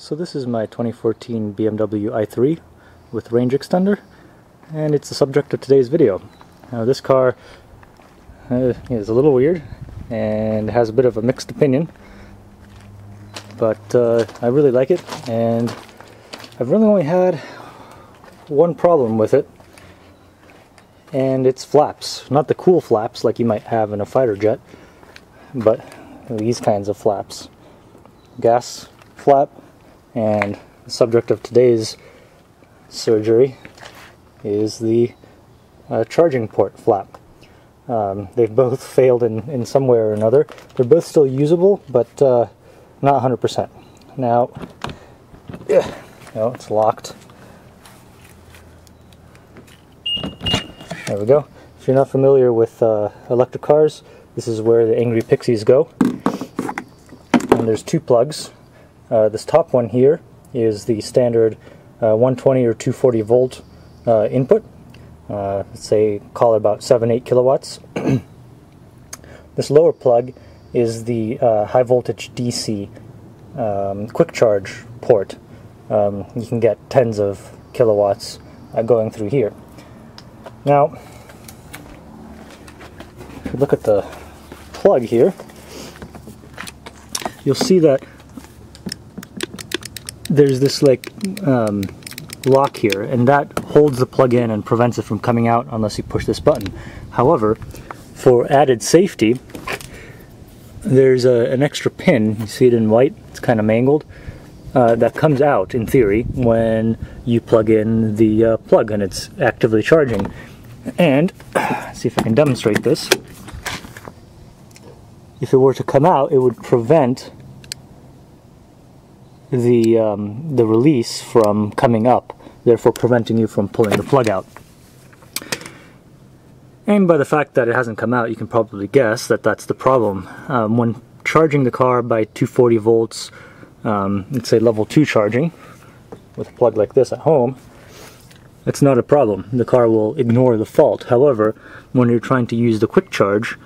So this is my 2014 BMW i3 with range extender and it's the subject of today's video. Now this car uh, is a little weird and has a bit of a mixed opinion but uh, I really like it and I've really only had one problem with it and it's flaps. Not the cool flaps like you might have in a fighter jet but these kinds of flaps. Gas flap and the subject of today's surgery is the uh, charging port flap. Um, they've both failed in, in some way or another. They're both still usable, but uh, not 100%. Now, yeah, no, it's locked. There we go. If you're not familiar with uh, electric cars, this is where the Angry Pixies go. And there's two plugs. Uh, this top one here is the standard uh, 120 or 240 volt uh, input. Uh, let's say call it about 7-8 kilowatts. this lower plug is the uh, high voltage DC um, quick charge port. Um, you can get tens of kilowatts uh, going through here. Now, if you look at the plug here, you'll see that there's this like um, lock here and that holds the plug in and prevents it from coming out unless you push this button. However, for added safety, there's a, an extra pin, you see it in white, it's kind of mangled, uh, that comes out in theory when you plug in the uh, plug and it's actively charging. And, see if I can demonstrate this, if it were to come out, it would prevent the, um, the release from coming up, therefore preventing you from pulling the plug out. And by the fact that it hasn't come out, you can probably guess that that's the problem. Um, when charging the car by 240 volts, um, let's say level 2 charging, with a plug like this at home, it's not a problem. The car will ignore the fault. However, when you're trying to use the quick charge,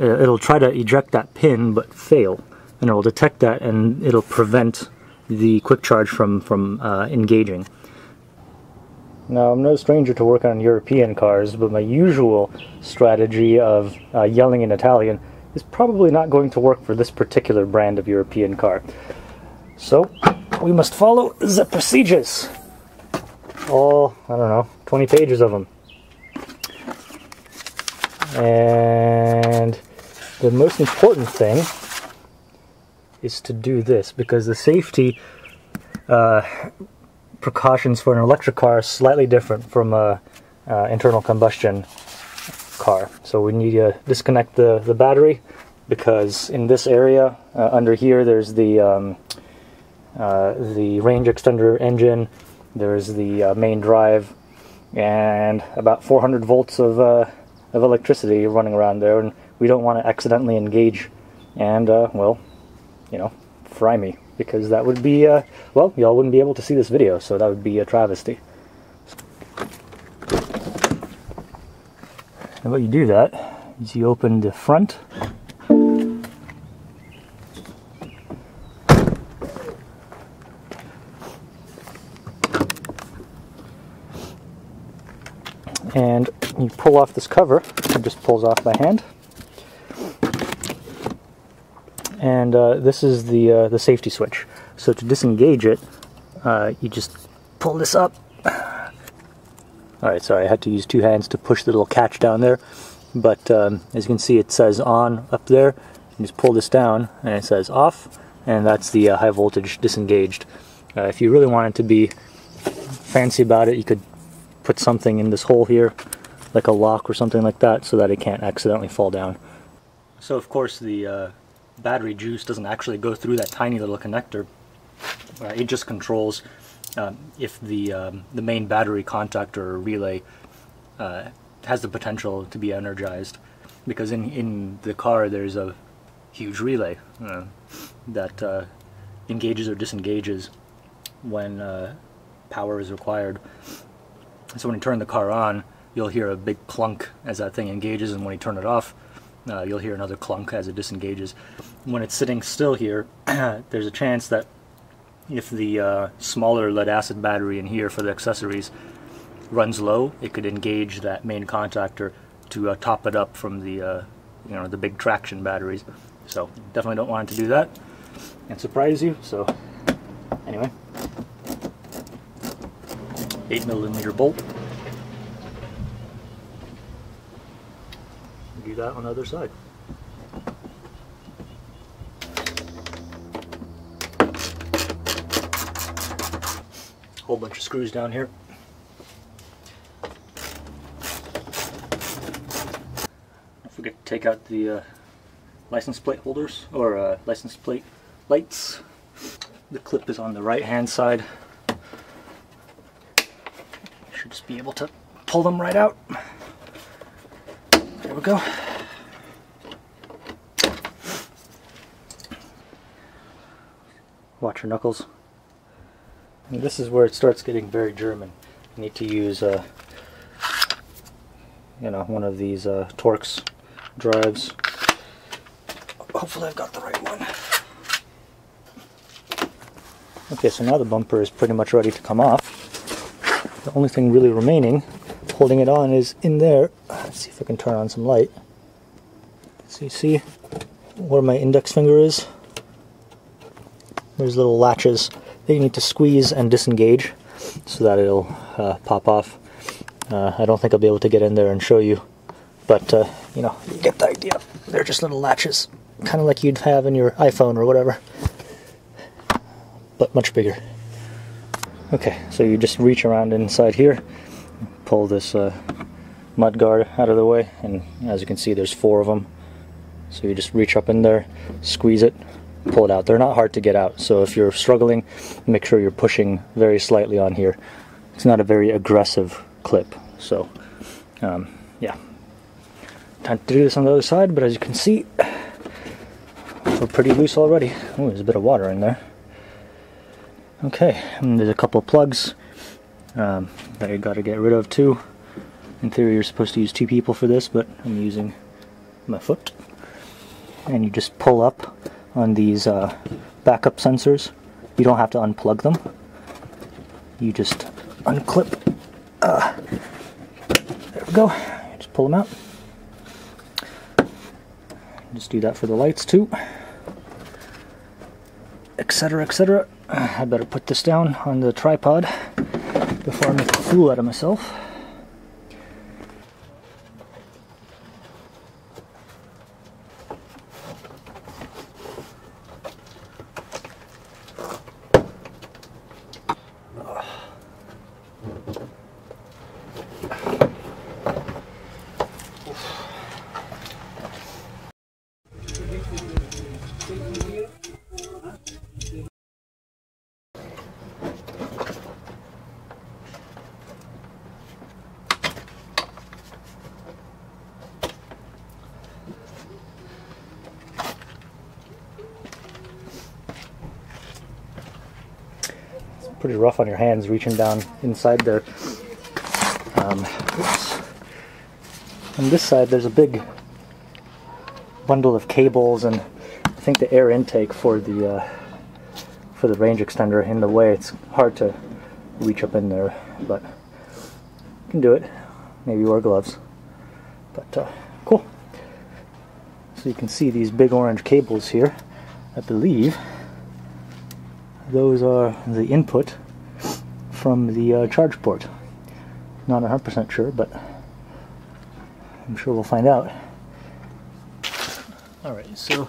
uh, it'll try to eject that pin but fail. And it will detect that and it'll prevent the quick charge from, from uh, engaging. Now, I'm no stranger to working on European cars, but my usual strategy of uh, yelling in Italian is probably not going to work for this particular brand of European car. So, we must follow the procedures. All, I don't know, 20 pages of them. And the most important thing is to do this because the safety uh, precautions for an electric car are slightly different from a uh, internal combustion car. So we need to disconnect the, the battery because in this area uh, under here there's the um, uh, the range extender engine, there's the uh, main drive, and about 400 volts of, uh, of electricity running around there, and we don't want to accidentally engage and, well, you know, fry me because that would be, uh, well, y'all wouldn't be able to see this video, so that would be a travesty. And what you do that is you open the front and you pull off this cover, it just pulls off by hand and uh, this is the uh, the safety switch. So to disengage it, uh, you just pull this up. Alright, sorry, I had to use two hands to push the little catch down there. But um, as you can see, it says on up there. You just pull this down, and it says off, and that's the uh, high voltage disengaged. Uh, if you really wanted to be fancy about it, you could put something in this hole here, like a lock or something like that, so that it can't accidentally fall down. So of course the uh, battery juice doesn't actually go through that tiny little connector. Uh, it just controls um, if the um, the main battery contactor or relay uh, has the potential to be energized. Because in, in the car there's a huge relay uh, that uh, engages or disengages when uh, power is required. So when you turn the car on, you'll hear a big clunk as that thing engages, and when you turn it off, uh, you'll hear another clunk as it disengages. When it's sitting still here, there's a chance that if the uh, smaller lead acid battery in here for the accessories runs low, it could engage that main contactor to uh, top it up from the uh, you know the big traction batteries. So definitely don't want it to do that and surprise you. So anyway, eight millimeter bolt. Do that on the other side. Whole bunch of screws down here. Don't forget to take out the uh, license plate holders or uh, license plate lights. The clip is on the right hand side. Should just be able to pull them right out. Go. Watch your knuckles. And this is where it starts getting very German. You need to use, uh, you know, one of these uh, Torx drives. Hopefully I've got the right one. Okay, so now the bumper is pretty much ready to come off. The only thing really remaining, holding it on, is in there. Let's see if I can turn on some light. So you see where my index finger is? There's little latches that you need to squeeze and disengage so that it'll uh, pop off. Uh, I don't think I'll be able to get in there and show you, but uh, you know, you get the idea. They're just little latches, kind of like you'd have in your iPhone or whatever, but much bigger. Okay, so you just reach around inside here, pull this uh, mud guard out of the way, and as you can see, there's four of them. So you just reach up in there, squeeze it, pull it out. They're not hard to get out, so if you're struggling, make sure you're pushing very slightly on here. It's not a very aggressive clip, so um, yeah. Time to do this on the other side, but as you can see, we're pretty loose already. Oh, there's a bit of water in there. Okay, and there's a couple of plugs um, that you got to get rid of too. In theory, you're supposed to use two people for this, but I'm using my foot. And you just pull up on these uh, backup sensors. You don't have to unplug them. You just unclip. Uh, there we go. Just pull them out. Just do that for the lights too. Etc. Etc. I better put this down on the tripod before I make a fool out of myself. Pretty rough on your hands reaching down inside there. Um, on this side there's a big bundle of cables and I think the air intake for the uh, for the range extender in the way. It's hard to reach up in there, but you can do it. Maybe wear gloves. But uh, cool. So you can see these big orange cables here. I believe those are the input from the uh, charge port. Not 100% sure, but I'm sure we'll find out. Alright, so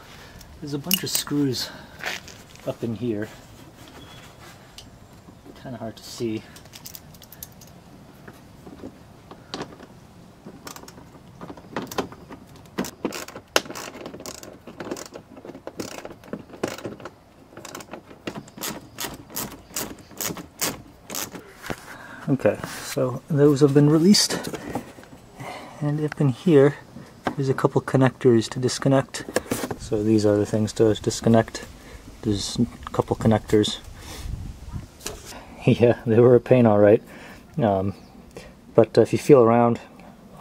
there's a bunch of screws up in here. Kind of hard to see. Okay, so those have been released. And up in here, there's a couple connectors to disconnect. So these are the things to disconnect. There's a couple connectors. yeah, they were a pain alright. Um, but if you feel around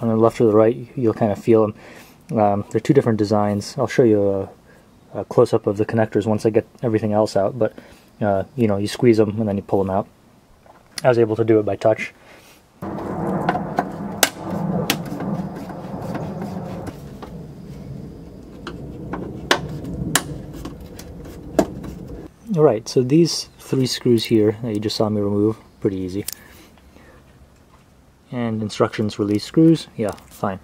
on the left or the right, you'll kind of feel them. Um, they're two different designs. I'll show you a, a close-up of the connectors once I get everything else out. But uh, you know, you squeeze them and then you pull them out. I was able to do it by touch. Alright, so these three screws here that you just saw me remove, pretty easy. And instructions release screws, yeah, fine.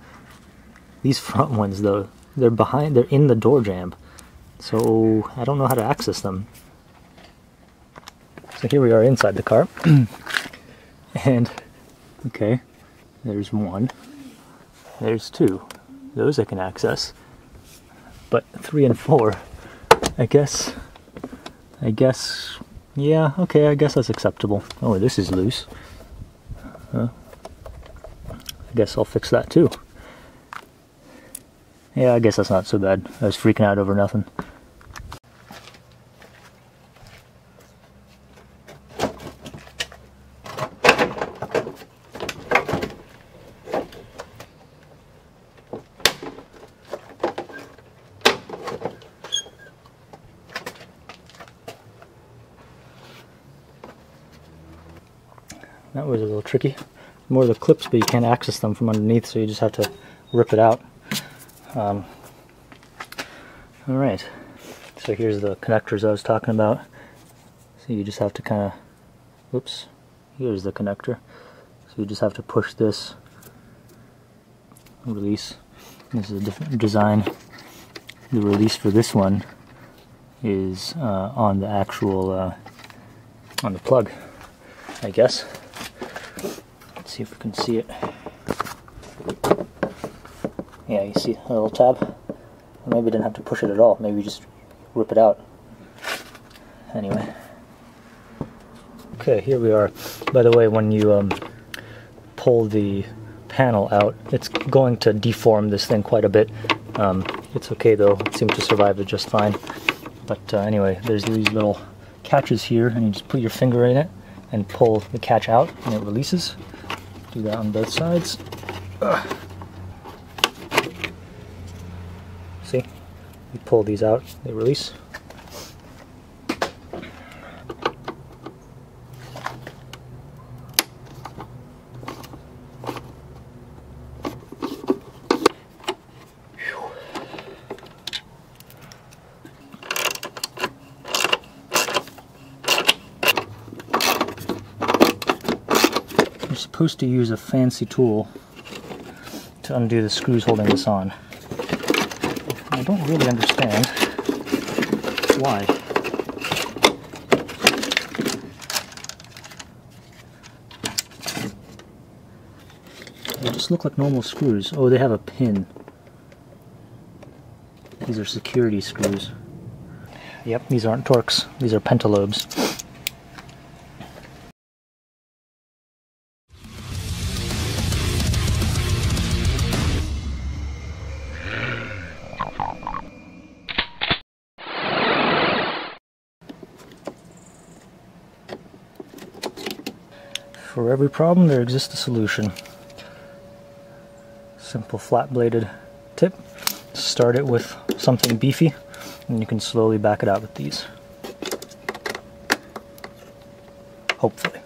These front ones though, they're behind, they're in the door jamb. So I don't know how to access them. So here we are inside the car. and, okay, there's one. There's two. Those I can access. But three and four, I guess, I guess, yeah, okay, I guess that's acceptable. Oh, this is loose. Huh? I guess I'll fix that too. Yeah, I guess that's not so bad. I was freaking out over nothing. Tricky. More of the clips, but you can't access them from underneath, so you just have to rip it out. Um, all right, so here's the connectors I was talking about. So you just have to kind of, whoops, here's the connector. So you just have to push this, release. This is a different design. The release for this one is uh, on the actual, uh, on the plug, I guess. See if we can see it. Yeah, you see a little tab? Maybe didn't have to push it at all. Maybe just rip it out. Anyway. Okay, here we are. By the way, when you um, pull the panel out, it's going to deform this thing quite a bit. Um, it's okay though, it seems to survive it just fine. But uh, anyway, there's these little catches here, and you just put your finger in it and pull the catch out, and it releases. Do that on both sides. Ugh. See? You pull these out, they release. Supposed to use a fancy tool to undo the screws holding this on. I don't really understand why. They just look like normal screws. Oh, they have a pin. These are security screws. Yep, these aren't Torx. These are pentalobes. For every problem, there exists a solution. Simple flat-bladed tip. Start it with something beefy, and you can slowly back it out with these. Hopefully.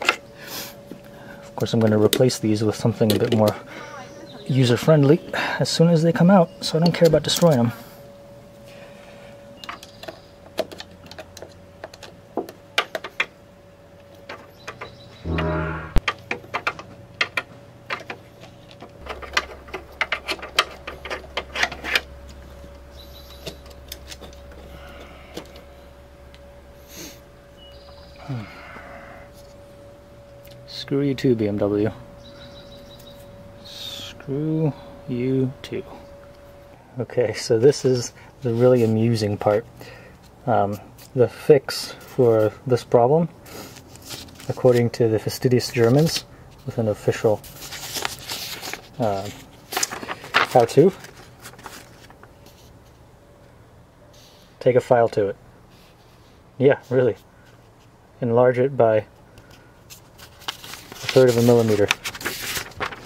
Of course, I'm going to replace these with something a bit more user-friendly as soon as they come out, so I don't care about destroying them. Screw you too, BMW. Screw you too. Okay, so this is the really amusing part. Um, the fix for this problem, according to the fastidious Germans, with an official uh, how-to, take a file to it. Yeah, really. Enlarge it by third of a millimeter.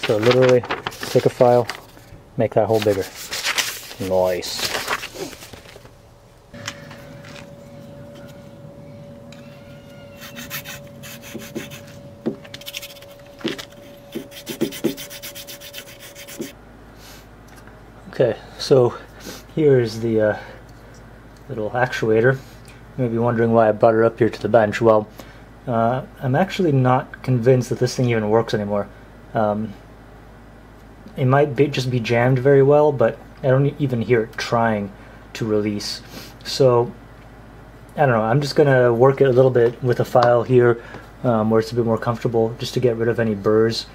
So literally, take a file, make that hole bigger. Nice. Okay, so here is the uh, little actuator. You may be wondering why I brought it up here to the bench. Well, uh, I'm actually not convinced that this thing even works anymore. Um, it might be, just be jammed very well, but I don't even hear it trying to release. So, I don't know, I'm just going to work it a little bit with a file here um, where it's a bit more comfortable just to get rid of any burrs.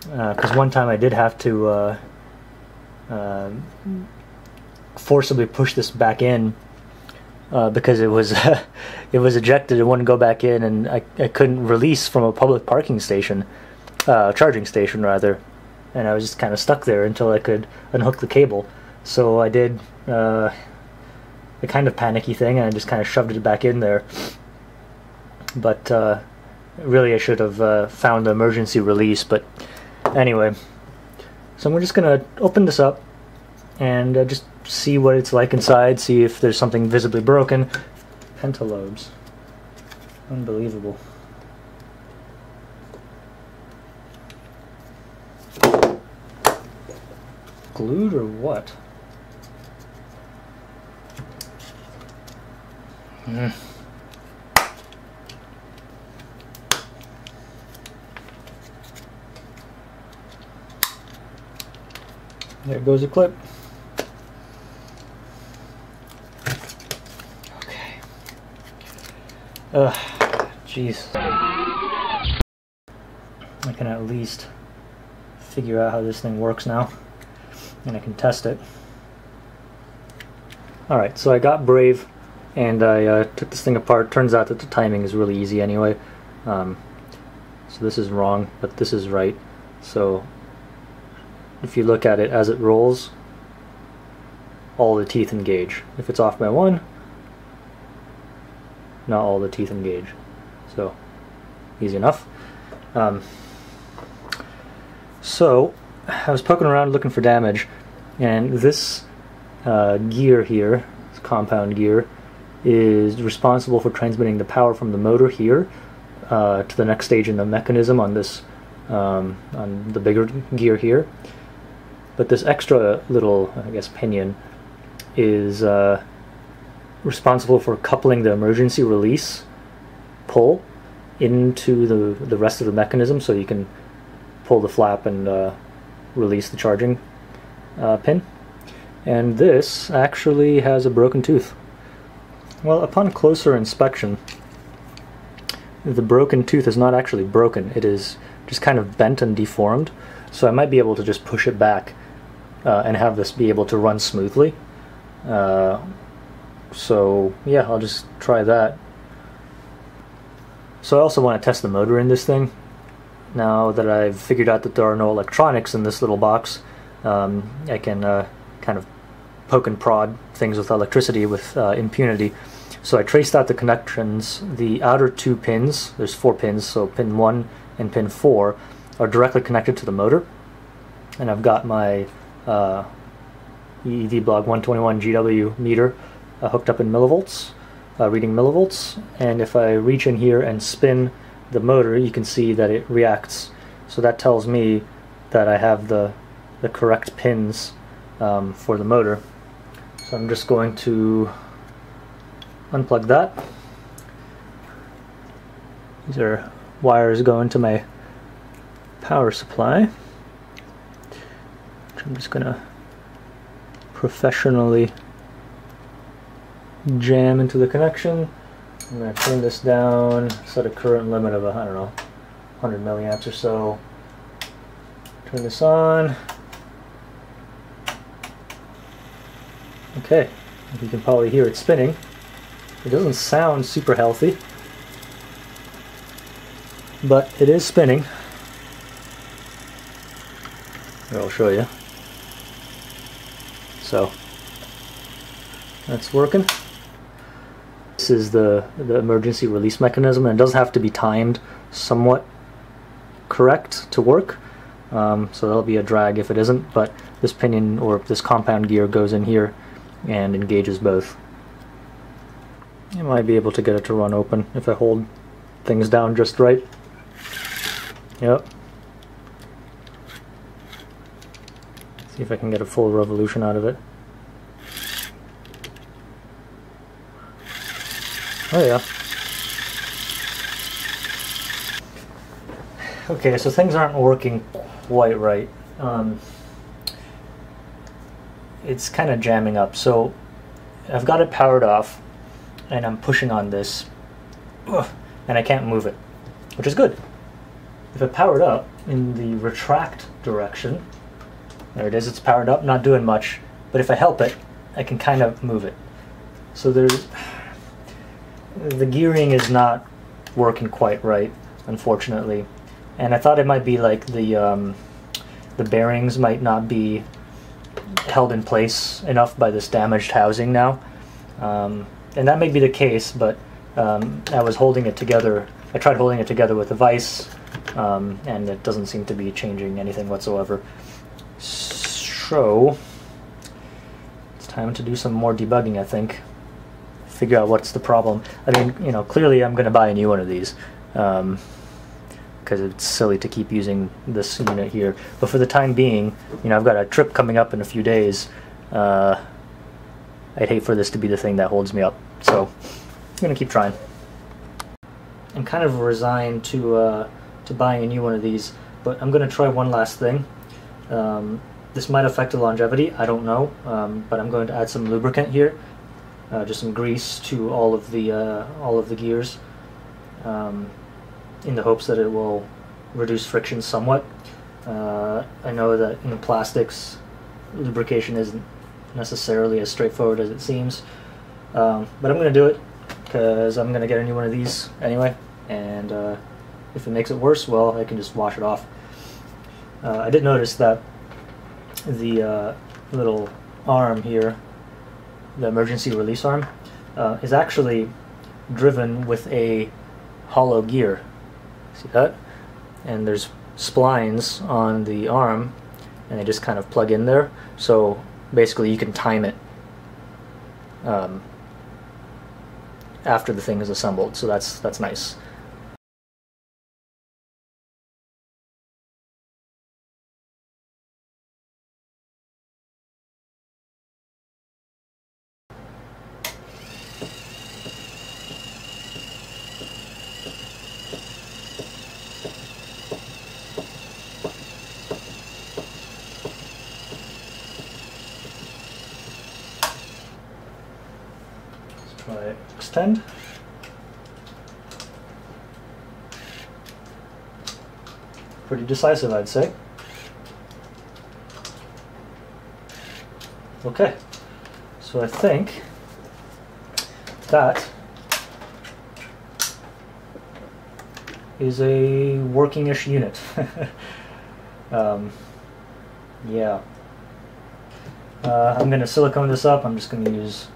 Because uh, one time I did have to uh, uh, forcibly push this back in uh, because it was it was ejected. It wouldn't go back in, and I, I couldn't release from a public parking station, uh, charging station rather, and I was just kind of stuck there until I could unhook the cable. So I did uh, a kind of panicky thing, and I just kind of shoved it back in there. But uh, really, I should have uh, found the emergency release. But anyway, so we're just gonna open this up and uh, just see what it's like inside, see if there's something visibly broken. Pentalobes. Unbelievable. Glued or what? Mm. There goes a clip. Ugh, jeez. I can at least figure out how this thing works now, and I can test it. Alright, so I got Brave, and I uh, took this thing apart. Turns out that the timing is really easy anyway. Um, so this is wrong, but this is right. So if you look at it as it rolls, all the teeth engage. If it's off by one, not all the teeth engage. So, easy enough. Um, so, I was poking around looking for damage, and this uh, gear here, this compound gear, is responsible for transmitting the power from the motor here uh, to the next stage in the mechanism on this um, on the bigger gear here. But this extra little, I guess, pinion is uh, responsible for coupling the emergency release pull into the, the rest of the mechanism so you can pull the flap and uh, release the charging uh, pin. And this actually has a broken tooth. Well, upon closer inspection, the broken tooth is not actually broken. It is just kind of bent and deformed. So I might be able to just push it back uh, and have this be able to run smoothly. Uh, so yeah, I'll just try that. So I also want to test the motor in this thing. Now that I've figured out that there are no electronics in this little box, um, I can uh, kind of poke and prod things with electricity with uh, impunity. So I traced out the connections. The outer two pins, there's four pins, so pin 1 and pin 4 are directly connected to the motor. And I've got my uh, EEVblog 121 GW meter uh, hooked up in millivolts, uh, reading millivolts. And if I reach in here and spin the motor, you can see that it reacts. So that tells me that I have the, the correct pins um, for the motor. So I'm just going to unplug that. These are wires going to my power supply. I'm just going to professionally jam into the connection. I'm going to turn this down, set a current limit of, I don't know, 100 milliamps or so. Turn this on. Okay, you can probably hear it spinning. It doesn't sound super healthy, but it is spinning. Here, I'll show you. So, that's working. This is the, the emergency release mechanism, and it does have to be timed somewhat correct to work. Um, so that'll be a drag if it isn't, but this pinion or this compound gear goes in here and engages both. You might be able to get it to run open if I hold things down just right. Yep. See if I can get a full revolution out of it. Oh yeah. Okay, so things aren't working quite right. Um, it's kind of jamming up. So I've got it powered off, and I'm pushing on this, and I can't move it, which is good. If it powered up in the retract direction, there it is, it's powered up, not doing much, but if I help it, I can kind of move it. So there's, the gearing is not working quite right, unfortunately. And I thought it might be like the, um, the bearings might not be held in place enough by this damaged housing now. Um, and that may be the case, but um, I was holding it together. I tried holding it together with a vise, um, and it doesn't seem to be changing anything whatsoever. So, it's time to do some more debugging, I think. Figure out what's the problem. I mean, you know, clearly I'm going to buy a new one of these. Um, because it's silly to keep using this unit here. But for the time being, you know, I've got a trip coming up in a few days. Uh, I'd hate for this to be the thing that holds me up. So I'm gonna keep trying. I'm kind of resigned to uh, to buying a new one of these, but I'm gonna try one last thing. Um, this might affect the longevity, I don't know, um, but I'm going to add some lubricant here, uh, just some grease to all of the uh, all of the gears. Um, in the hopes that it will reduce friction somewhat. Uh, I know that in plastics, lubrication isn't necessarily as straightforward as it seems, um, but I'm going to do it because I'm going to get a new one of these anyway, and uh, if it makes it worse, well, I can just wash it off. Uh, I did notice that the uh, little arm here, the emergency release arm, uh, is actually driven with a hollow gear See that? And there's splines on the arm and they just kind of plug in there. So basically you can time it um, after the thing is assembled. So that's that's nice. try extend. Pretty decisive, I'd say. Okay, so I think that is a working-ish unit. um, yeah. Uh, I'm going to silicone this up. I'm just going to use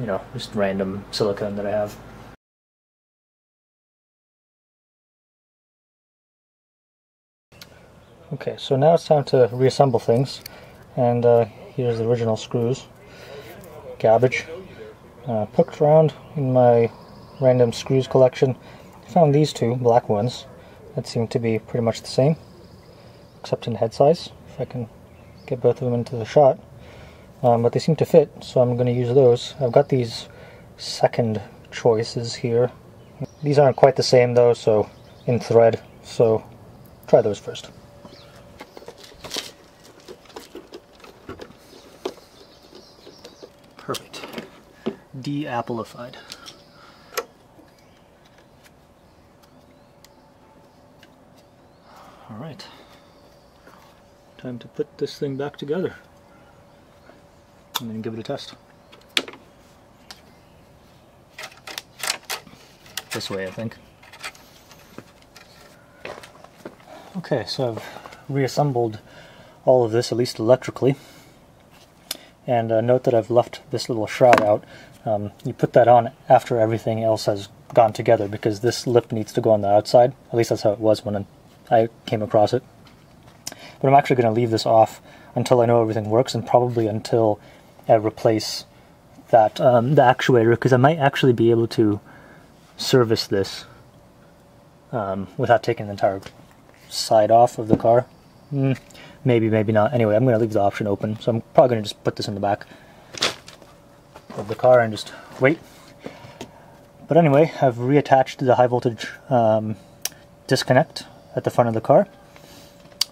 you know, just random silicone that I have. Okay, so now it's time to reassemble things. And uh, here's the original screws. Garbage. Uh, poked around in my random screws collection. Found these two black ones that seem to be pretty much the same, except in head size. If I can get both of them into the shot um, but they seem to fit so I'm going to use those I've got these second choices here these aren't quite the same though so in thread so try those first de-appleified all right time to put this thing back together and then give it a test. This way, I think. Okay, so I've reassembled all of this, at least electrically. And uh, note that I've left this little shroud out. Um, you put that on after everything else has gone together because this lip needs to go on the outside. At least that's how it was when I came across it. But I'm actually going to leave this off until I know everything works and probably until I replace that um, the actuator because I might actually be able to service this um, without taking the entire side off of the car. Mm, maybe, maybe not. Anyway, I'm going to leave the option open, so I'm probably going to just put this in the back of the car and just wait. But anyway, I've reattached the high voltage um, disconnect at the front of the car.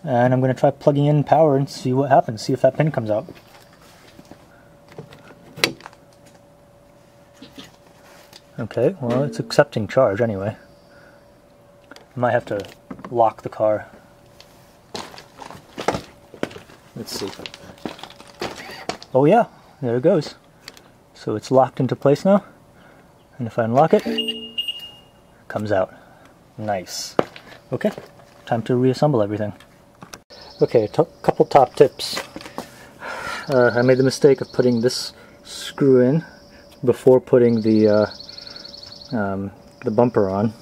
And I'm going to try plugging in power and see what happens, see if that pin comes out. Okay, well it's accepting charge anyway. I might have to lock the car. Let's see. Oh yeah, there it goes. So it's locked into place now. And if I unlock it, it comes out. Nice. Okay, time to reassemble everything. Okay, a couple top tips. Uh, I made the mistake of putting this screw in before putting the uh, um, the bumper on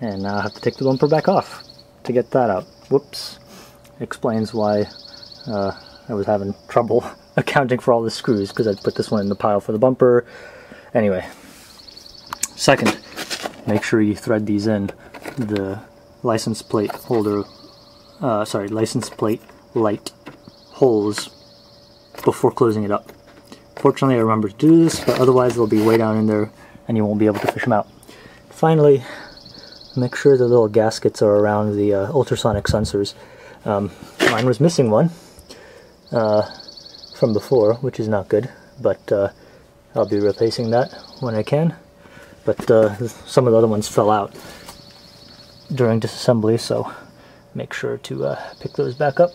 and now I have to take the bumper back off to get that out. Whoops. Explains why uh, I was having trouble accounting for all the screws because I'd put this one in the pile for the bumper. Anyway, second, make sure you thread these in. The license plate holder, uh, sorry, license plate light holes before closing it up. Fortunately, I remember to do this, but otherwise they'll be way down in there and you won't be able to fish them out. Finally, make sure the little gaskets are around the uh, ultrasonic sensors. Um, mine was missing one uh, from before, which is not good, but uh, I'll be replacing that when I can. But uh, some of the other ones fell out during disassembly, so make sure to pick those back up.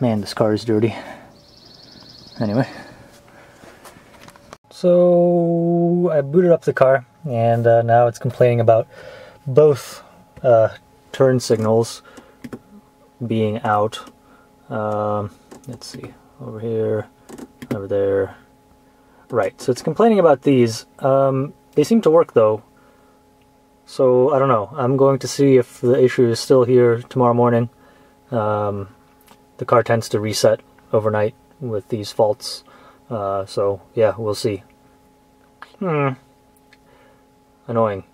Man, this car is dirty. Anyway. So I booted up the car and uh, now it's complaining about both uh, turn signals being out. Um, let's see, over here, over there. Right, so it's complaining about these. Um, they seem to work though. So I don't know. I'm going to see if the issue is still here tomorrow morning. Um, the car tends to reset overnight with these faults. Uh, so yeah, we'll see. Hmm. Annoying.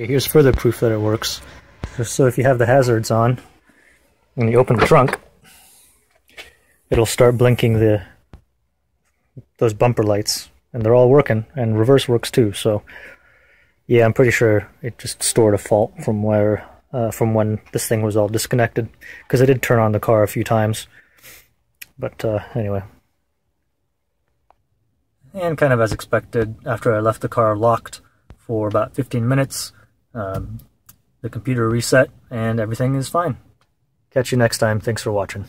Okay, here's further proof that it works. So if you have the hazards on, and you open the trunk, it'll start blinking the those bumper lights, and they're all working, and reverse works too. So, yeah, I'm pretty sure it just stored a fault from where uh, from when this thing was all disconnected, because I did turn on the car a few times. But uh, anyway. And kind of as expected, after I left the car locked for about 15 minutes, um, the computer reset and everything is fine. Catch you next time. Thanks for watching.